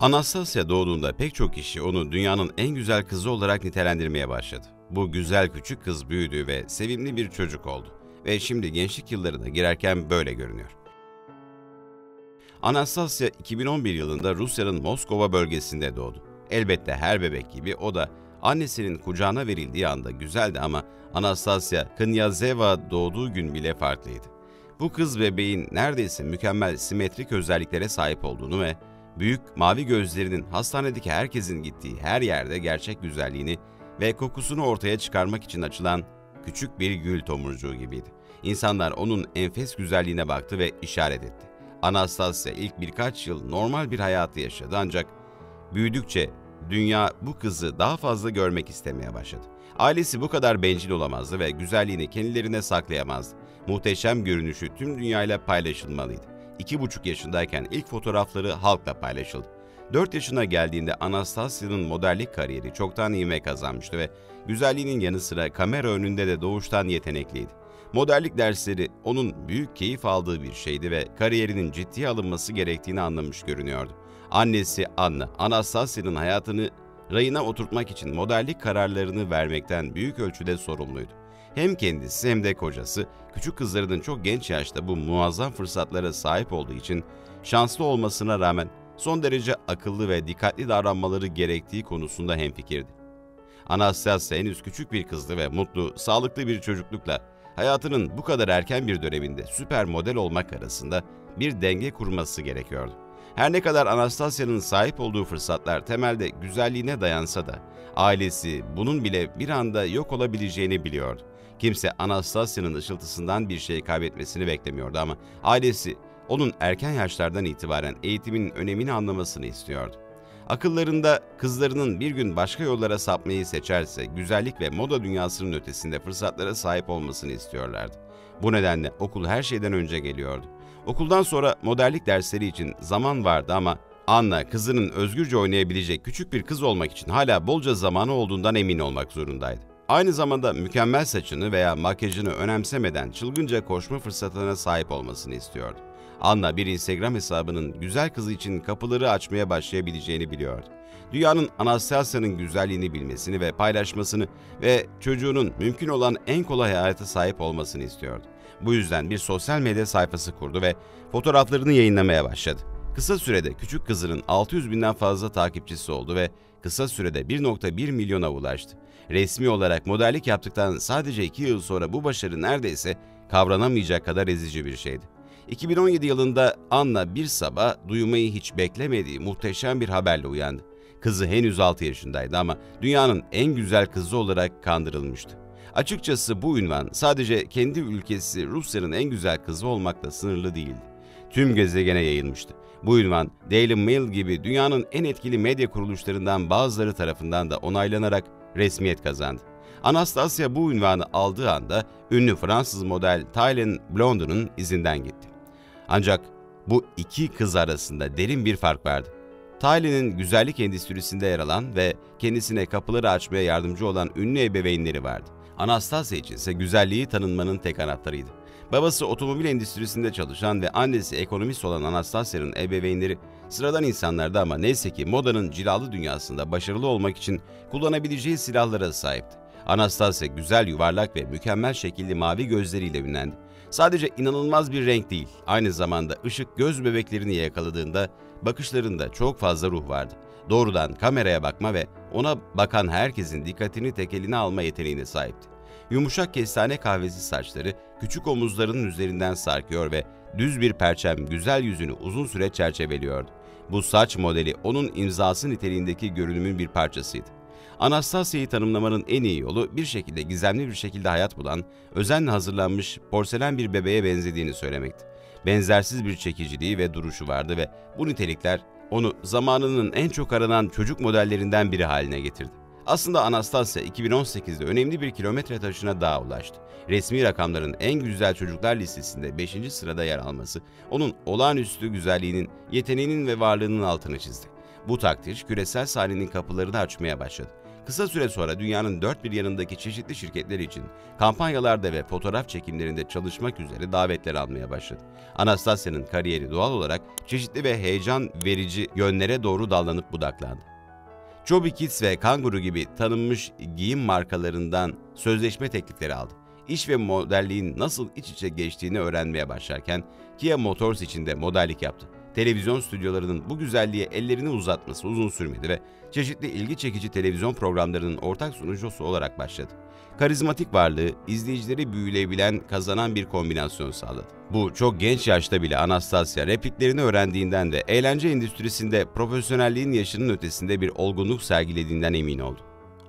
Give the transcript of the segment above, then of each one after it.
Anastasia doğduğunda pek çok kişi onu dünyanın en güzel kızı olarak nitelendirmeye başladı. Bu güzel küçük kız büyüdü ve sevimli bir çocuk oldu. Ve şimdi gençlik yıllarına girerken böyle görünüyor. Anastasia 2011 yılında Rusya'nın Moskova bölgesinde doğdu. Elbette her bebek gibi o da annesinin kucağına verildiği anda güzeldi ama Anastasia Knyazeva doğduğu gün bile farklıydı. Bu kız bebeğin neredeyse mükemmel simetrik özelliklere sahip olduğunu ve büyük mavi gözlerinin hastanedeki herkesin gittiği her yerde gerçek güzelliğini ve kokusunu ortaya çıkarmak için açılan küçük bir gül tomurcuğu gibiydi. İnsanlar onun enfes güzelliğine baktı ve işaret etti. Anastasia ilk birkaç yıl normal bir hayatı yaşadı ancak büyüdükçe dünya bu kızı daha fazla görmek istemeye başladı. Ailesi bu kadar bencil olamazdı ve güzelliğini kendilerine saklayamazdı. Muhteşem görünüşü tüm dünyayla paylaşılmalıydı. İki buçuk yaşındayken ilk fotoğrafları halkla paylaşıldı. 4 yaşına geldiğinde Anastasia'nın modellik kariyeri çoktan ivme kazanmıştı ve güzelliğinin yanı sıra kamera önünde de doğuştan yetenekliydi. Modellik dersleri onun büyük keyif aldığı bir şeydi ve kariyerinin ciddiye alınması gerektiğini anlamış görünüyordu. Annesi Anna, Anastasia'nın hayatını rayına oturtmak için modellik kararlarını vermekten büyük ölçüde sorumluydu. Hem kendisi hem de kocası küçük kızlarının çok genç yaşta bu muazzam fırsatlara sahip olduğu için şanslı olmasına rağmen son derece akıllı ve dikkatli davranmaları gerektiği konusunda hemfikirdi. Anastasia henüz küçük bir kızdı ve mutlu, sağlıklı bir çocuklukla hayatının bu kadar erken bir döneminde süper model olmak arasında bir denge kurması gerekiyordu. Her ne kadar Anastasia'nın sahip olduğu fırsatlar temelde güzelliğine dayansa da ailesi bunun bile bir anda yok olabileceğini biliyordu. Kimse Anastasia'nın ışıltısından bir şey kaybetmesini beklemiyordu ama ailesi onun erken yaşlardan itibaren eğitimin önemini anlamasını istiyordu. Akıllarında kızlarının bir gün başka yollara sapmayı seçerse güzellik ve moda dünyasının ötesinde fırsatlara sahip olmasını istiyorlardı. Bu nedenle okul her şeyden önce geliyordu. Okuldan sonra modellik dersleri için zaman vardı ama Anna kızının özgürce oynayabilecek küçük bir kız olmak için hala bolca zamanı olduğundan emin olmak zorundaydı. Aynı zamanda mükemmel saçını veya makyajını önemsemeden çılgınca koşma fırsatına sahip olmasını istiyordu. Anna bir Instagram hesabının güzel kızı için kapıları açmaya başlayabileceğini biliyordu. Dünyanın Anastasia'nın güzelliğini bilmesini ve paylaşmasını ve çocuğunun mümkün olan en kolay hayata sahip olmasını istiyordu. Bu yüzden bir sosyal medya sayfası kurdu ve fotoğraflarını yayınlamaya başladı. Kısa sürede küçük kızının 600 binden fazla takipçisi oldu ve kısa sürede 1.1 milyona ulaştı. Resmi olarak modellik yaptıktan sadece 2 yıl sonra bu başarı neredeyse kavranamayacak kadar ezici bir şeydi. 2017 yılında Anna bir sabah duymayı hiç beklemediği muhteşem bir haberle uyandı. Kızı henüz 6 yaşındaydı ama dünyanın en güzel kızı olarak kandırılmıştı. Açıkçası bu ünvan sadece kendi ülkesi Rusya'nın en güzel kızı olmakla sınırlı değildi. Tüm gezegene yayılmıştı. Bu ünvan Daily Mail gibi dünyanın en etkili medya kuruluşlarından bazıları tarafından da onaylanarak resmiyet kazandı. Anastasia bu ünvanı aldığı anda ünlü Fransız model Taylen Blonde'un izinden gitti. Ancak bu iki kız arasında derin bir fark vardı. Taylen'in güzellik endüstrisinde yer alan ve kendisine kapıları açmaya yardımcı olan ünlü ebeveynleri vardı. Anastasia için ise güzelliği tanınmanın tek anahtarıydı. Babası otomobil endüstrisinde çalışan ve annesi ekonomist olan Anastasia'nın ebeveynleri sıradan insanlardı ama neyse ki modanın cilalı dünyasında başarılı olmak için kullanabileceği silahlara sahipti. Anastasia güzel, yuvarlak ve mükemmel şekilli mavi gözleriyle ünlendi. Sadece inanılmaz bir renk değil, aynı zamanda ışık göz bebeklerini yakaladığında bakışlarında çok fazla ruh vardı. Doğrudan kameraya bakma ve ona bakan herkesin dikkatini tekeline alma yeteneğine sahipti. Yumuşak kestane kahvesi saçları küçük omuzlarının üzerinden sarkıyor ve düz bir perçem güzel yüzünü uzun süre çerçeveliyordu. Bu saç modeli onun imzası niteliğindeki görünümün bir parçasıydı. Anastasia'yı tanımlamanın en iyi yolu bir şekilde gizemli bir şekilde hayat bulan, özenle hazırlanmış porselen bir bebeğe benzediğini söylemekti. Benzersiz bir çekiciliği ve duruşu vardı ve bu nitelikler onu zamanının en çok aranan çocuk modellerinden biri haline getirdi. Aslında Anastasia 2018'de önemli bir kilometre taşına daha ulaştı. Resmi rakamların en güzel çocuklar listesinde 5. sırada yer alması onun olağanüstü güzelliğinin, yeteneğinin ve varlığının altını çizdi. Bu takdir küresel sahnenin kapılarını açmaya başladı. Kısa süre sonra dünyanın dört bir yanındaki çeşitli şirketler için kampanyalarda ve fotoğraf çekimlerinde çalışmak üzere davetler almaya başladı. Anastasia'nın kariyeri doğal olarak çeşitli ve heyecan verici yönlere doğru dallanıp budaklandı. Chubby Kids ve Kanguru gibi tanınmış giyim markalarından sözleşme teklifleri aldı. İş ve modelliğin nasıl iç içe geçtiğini öğrenmeye başlarken Kia Motors için de modellik yaptı. Televizyon stüdyolarının bu güzelliğe ellerini uzatması uzun sürmedi ve çeşitli ilgi çekici televizyon programlarının ortak sunucusu olarak başladı. Karizmatik varlığı, izleyicileri büyüleyebilen, kazanan bir kombinasyon sağladı. Bu çok genç yaşta bile Anastasia repliklerini öğrendiğinden ve eğlence endüstrisinde profesyonelliğin yaşının ötesinde bir olgunluk sergilediğinden emin oldu.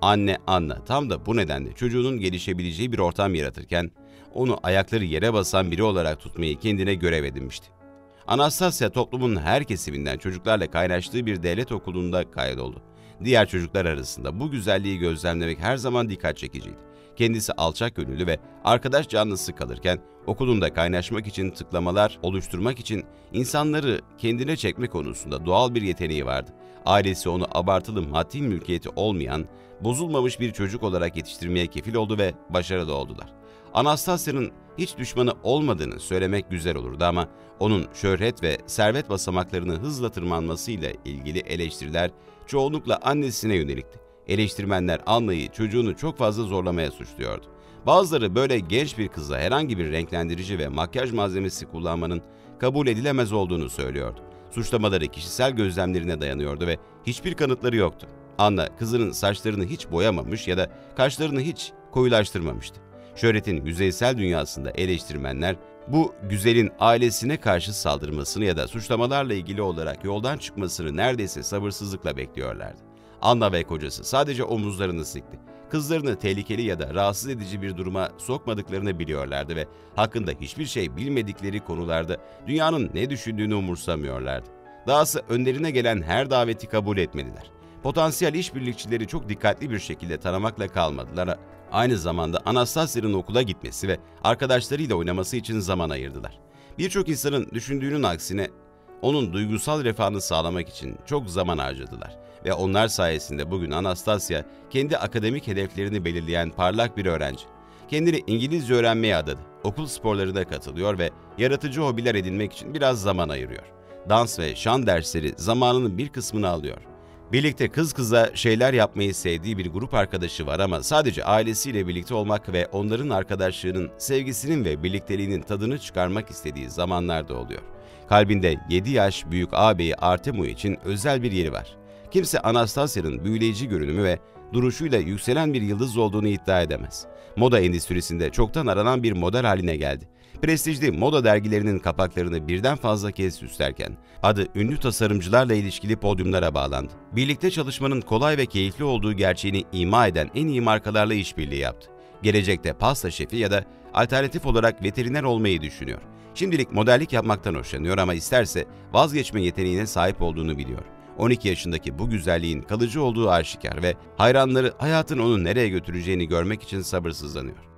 Anne Anna tam da bu nedenle çocuğunun gelişebileceği bir ortam yaratırken onu ayakları yere basan biri olarak tutmayı kendine görev edinmişti. Anastasia toplumun her kesiminden çocuklarla kaynaştığı bir devlet okulunda kaydoldu. Diğer çocuklar arasında bu güzelliği gözlemlemek her zaman dikkat çekiciydi. Kendisi alçak gönüllü ve arkadaş canlısı kalırken okulunda kaynaşmak için tıklamalar oluşturmak için insanları kendine çekme konusunda doğal bir yeteneği vardı. Ailesi onu abartılı maddi mülkiyeti olmayan, bozulmamış bir çocuk olarak yetiştirmeye kefil oldu ve başarılı oldular. Anastasia'nın hiç düşmanı olmadığını söylemek güzel olurdu ama onun şöhret ve servet basamaklarını hızla tırmanmasıyla ilgili eleştiriler çoğunlukla annesine yönelikti. Eleştirmenler Anna'yı çocuğunu çok fazla zorlamaya suçluyordu. Bazıları böyle genç bir kıza herhangi bir renklendirici ve makyaj malzemesi kullanmanın kabul edilemez olduğunu söylüyordu. Suçlamaları kişisel gözlemlerine dayanıyordu ve hiçbir kanıtları yoktu. Anna kızının saçlarını hiç boyamamış ya da kaşlarını hiç koyulaştırmamıştı. Şöhretin yüzeysel dünyasında eleştirmenler bu güzelin ailesine karşı saldırmasını ya da suçlamalarla ilgili olarak yoldan çıkmasını neredeyse sabırsızlıkla bekliyorlardı. Anna ve kocası sadece omuzlarını sıktı. Kızlarını tehlikeli ya da rahatsız edici bir duruma sokmadıklarını biliyorlardı ve hakkında hiçbir şey bilmedikleri konularda dünyanın ne düşündüğünü umursamıyorlardı. Dahası önlerine gelen her daveti kabul etmediler. Potansiyel işbirlikçileri çok dikkatli bir şekilde taramakla kalmadılar. Aynı zamanda Anastasia'nın okula gitmesi ve arkadaşlarıyla oynaması için zaman ayırdılar. Birçok insanın düşündüğünün aksine onun duygusal refahını sağlamak için çok zaman harcadılar ve onlar sayesinde bugün Anastasia kendi akademik hedeflerini belirleyen parlak bir öğrenci. Kendini İngilizce öğrenmeye adadı. Okul sporlarına katılıyor ve yaratıcı hobiler edinmek için biraz zaman ayırıyor. Dans ve şan dersleri zamanının bir kısmını alıyor. Birlikte kız kıza şeyler yapmayı sevdiği bir grup arkadaşı var ama sadece ailesiyle birlikte olmak ve onların arkadaşlığının, sevgisinin ve birlikteliğinin tadını çıkarmak istediği zamanlarda oluyor. Kalbinde 7 yaş büyük ağabeyi Artemu için özel bir yeri var. Kimse Anastasia'nın büyüleyici görünümü ve duruşuyla yükselen bir yıldız olduğunu iddia edemez. Moda endüstrisinde çoktan aranan bir model haline geldi. Prestijli moda dergilerinin kapaklarını birden fazla kez süslerken adı ünlü tasarımcılarla ilişkili podyumlara bağlandı. Birlikte çalışmanın kolay ve keyifli olduğu gerçeğini ima eden en iyi markalarla işbirliği yaptı. Gelecekte pasta şefi ya da alternatif olarak veteriner olmayı düşünüyor. Şimdilik modellik yapmaktan hoşlanıyor ama isterse vazgeçme yeteneğine sahip olduğunu biliyor. 12 yaşındaki bu güzelliğin kalıcı olduğu aşikar ve hayranları hayatın onu nereye götüreceğini görmek için sabırsızlanıyor.